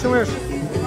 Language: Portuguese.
são estes.